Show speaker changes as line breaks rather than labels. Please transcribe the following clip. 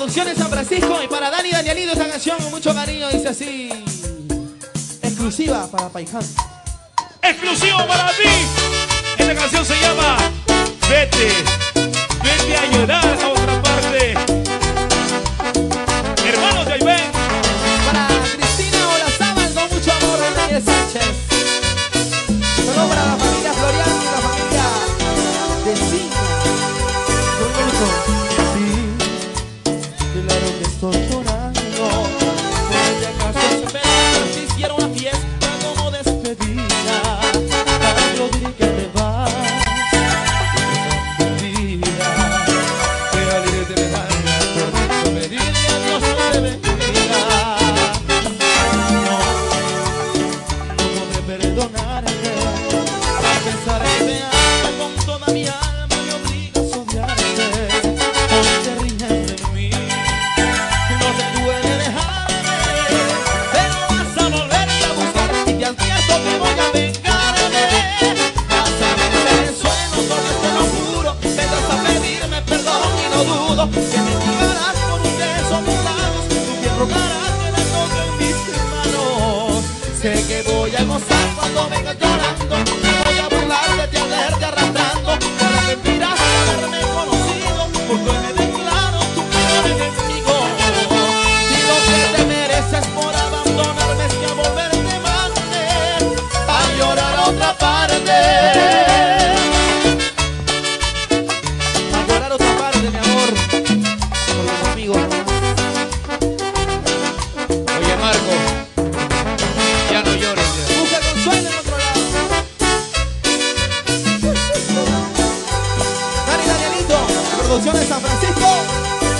producción de San Francisco y para Dani Danielito esta canción con mucho cariño dice así. Exclusiva para Paiján.
Exclusivo para ti. Esta canción se llama Vete. Vete a llorar a otra parte.
Sé que voy a gozar cuando venga Producciones San Francisco.